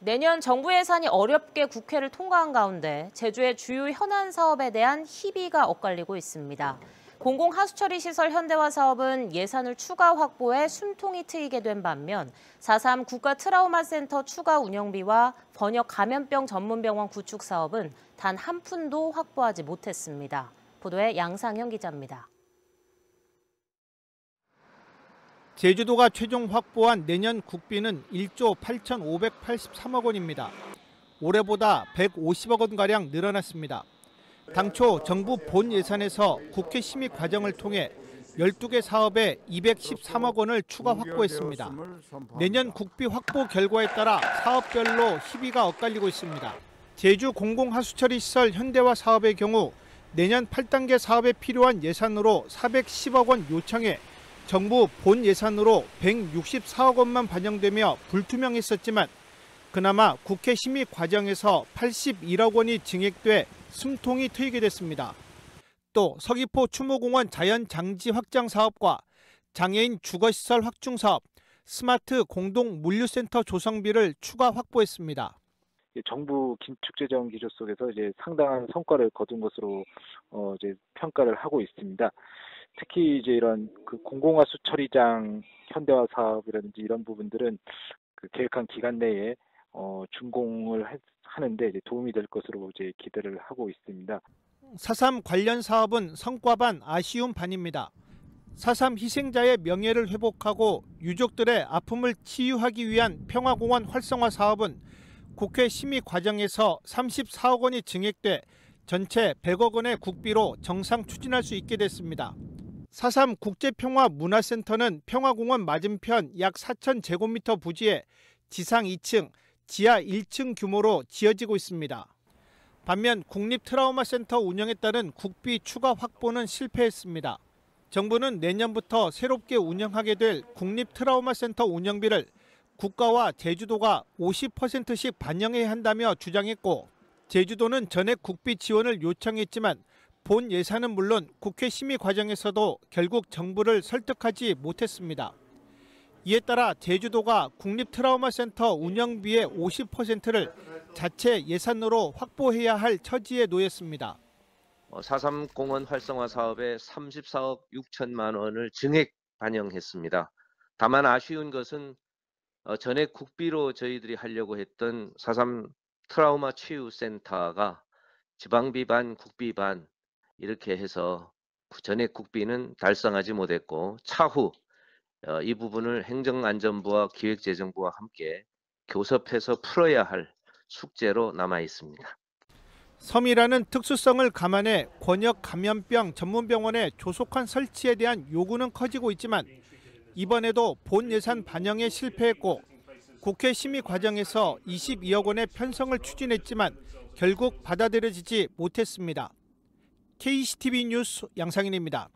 내년 정부 예산이 어렵게 국회를 통과한 가운데 제주의 주요 현안 사업에 대한 희비가 엇갈리고 있습니다. 공공하수처리 시설 현대화 사업은 예산을 추가 확보해 숨통이 트이게 된 반면 4.3 국가 트라우마 센터 추가 운영비와 번역 감염병 전문병원 구축 사업은 단 한 푼도 확보하지 못했습니다. 보도에 양상현 기자입니다. 제주도가 최종 확보한 내년 국비는 1조 8,583억 원입니다. 올해보다 150억 원가량 늘어났습니다. 당초 정부 본 예산에서 국회 심의 과정을 통해 12개 사업에 213억 원을 추가 확보했습니다. 내년 국비 확보 결과에 따라 사업별로 희비가 엇갈리고 있습니다. 제주 공공하수처리 시설 현대화 사업의 경우 내년 8단계 사업에 필요한 예산으로 410억 원 요청해 정부 본 예산으로 164억 원만 반영되며 불투명했었지만 그나마 국회 심의 과정에서 81억 원이 증액돼 숨통이 트이게 됐습니다. 또 서귀포 추모공원 자연장지 확장 사업과 장애인 주거시설 확충 사업, 스마트 공동 물류센터 조성비를 추가 확보했습니다. 정부 긴축재정 기조 속에서 이제 상당한 성과를 거둔 것으로 어 이제 평가를 하고 있습니다. 특히 이제 이런 그 공공화수 처리장 현대화 사업이라든지 이런 부분들은 그 계획한 기간 내에 어 준공을 하는데 이제 도움이 될 것으로 이제 기대를 하고 있습니다. 4.3 관련 사업은 성과 반 아쉬움 반입니다. 4.3 희생자의 명예를 회복하고 유족들의 아픔을 치유하기 위한 평화공원 활성화 사업은 국회 심의 과정에서 34억 원이 증액돼 전체 100억 원의 국비로 정상 추진할 수 있게 됐습니다. 4.3 국제평화문화센터는 평화공원 맞은편 약 4천 제곱미터 부지에 지상 2층, 지하 1층 규모로 지어지고 있습니다. 반면 국립트라우마센터 운영에 따른 국비 추가 확보는 실패했습니다. 정부는 내년부터 새롭게 운영하게 될 국립트라우마센터 운영비를 국가와 제주도가 50%씩 반영해야 한다며 주장했고 제주도는 전액 국비 지원을 요청했지만 본 예산은 물론 국회 심의 과정에서도 결국 정부를 설득하지 못했습니다. 이에 따라 제주도가 국립 트라우마 센터 운영비의 50%를 자체 예산으로 확보해야 할 처지에 놓였습니다. 4.3 어, 공원 활성화 사업에 34억 6천만 원을 증액 반영했습니다. 다만 아쉬운 것은 어, 전액 국비로 저희들이 하려고 했던 4.3 트라우마 치유 센터가 지방비 반 국비 반 이렇게 해서 전액 국비는 달성하지 못했고 차후 어, 이 부분을 행정안전부와 기획재정부와 함께 교섭해서 풀어야 할 숙제로 남아 있습니다. 섬이라는 특수성을 감안해 권역 감염병 전문병원의 조속한 설치에 대한 요구는 커지고 있지만 이번에도 본 예산 반영에 실패했고 국회 심의 과정에서 22억 원의 편성을 추진했지만 결국 받아들여지지 못했습니다. KCTV 뉴스 양상인입니다.